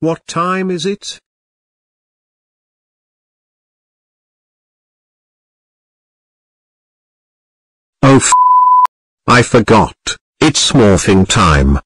What time is it? Oh f I forgot, it's morphing time.